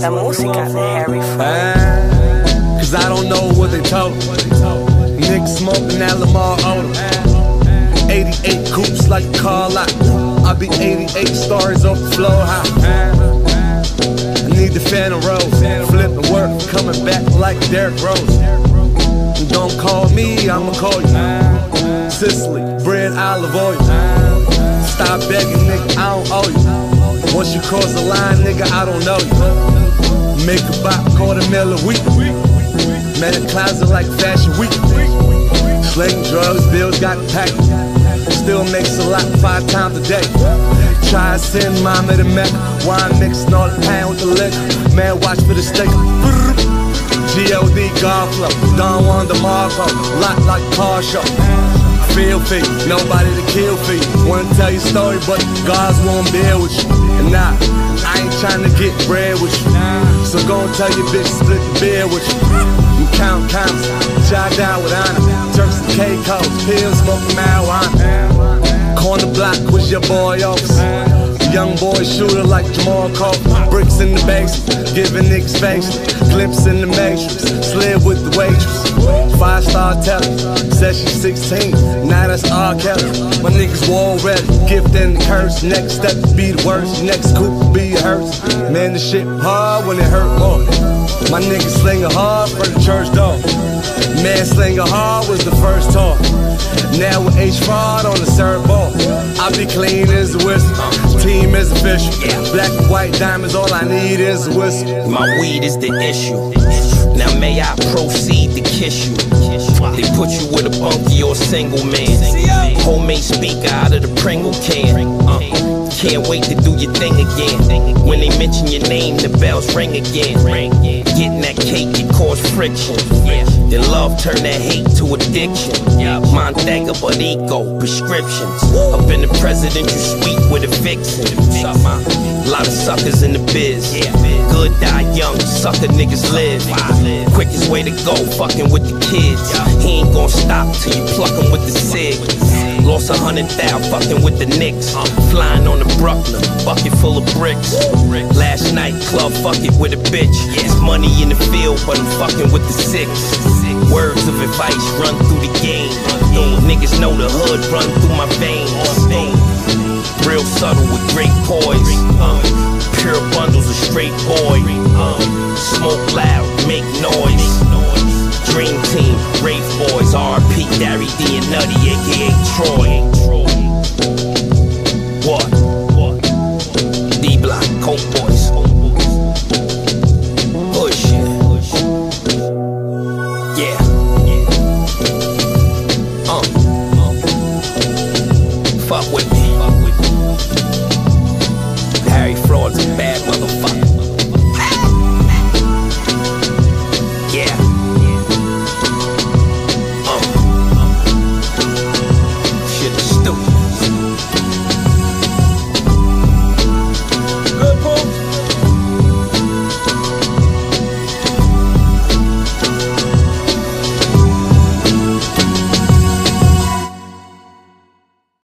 La música de Harry eh? Fraud. Cause I don't know what they told. Niggas smoking that Lamar Odom. 88 coops like a car lot. I be 88 stars off the floor high. I need the Phantom Rose. Flipping work, coming back like Derrick Rose. Don't call me, I'ma call you. Sicily, bread olive oil. Stop begging, nigga, I don't owe you. You cross the line, nigga, I don't know you. Make a bop, quarter mil a week. Man in closet like fashion week. Sling drugs, bills got packed. Still makes a lot five times a day. Try to send mama to Mecca. Wine mixing all the pan with the liquor. Man, watch for the stick. G.O.D. God flow. Don Juan DeMarco. Lot like car. Feel fee, nobody to kill fee. Wanna tell your story, but God's won't bear with you. And nah, I ain't trying to get bread with you. So go and tell your bitch split the beer with you. And count counts, jog down with honor. Turks and Caicos, pills, smoking marijuana. Corner block was your boy office. Young boy shooter like Jamal Crawford. Bricks in the basement, giving niggas face. Glimpse in the matrix, slid with the waitress. Five star said she's 16. Now that's R. Kelly. My niggas wall ready, gift and the curse. Next step be the worst, next coup be a hearse. Man, the shit hard when it hurt more. My niggas slinging hard for the church door. Man, slinging hard was the first talk. Now with H fraud on the third ball. I be clean as a whistle. Team is official. Black and white diamonds, all I need is a whistle. My weed is the issue. Now may I proceed to kiss you? They put you with a bunkie or a single man. Homemade speaker out of the Pringle can. Uh, can't wait to do your thing again. When they mention your name, the bells ring again. Getting that cake, it cause friction. Then love turn that hate to addiction. Montega, but ego, prescriptions. Up in the presidential suite with a vixen. Lot of suckers in the biz. Good die young, sucker niggas live. Quickest way to go, fucking with the kids. He ain't gonna stop till you pluck him with the cig. Lost a hundred thou fucking with the Knicks. Flying on the Bruckner, bucket full of bricks. Last night, club fuck it with a bitch. It's money in the field, but I'm fucking with the six. Words of advice run through the game. Niggas know the hood run through my veins. Real subtle with great poise. Uh, pure bundles of straight boy. Larry D and Nutty, aka Troy. What? What? D Block, Coke Boys. Push it. Yeah. Uh. Fuck with me. Harry Fraud's a bad.